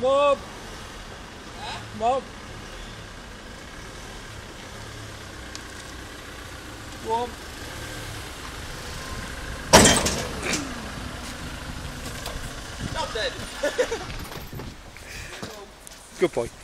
Bob. Huh? Bob. Mob! Stop dead! Good boy.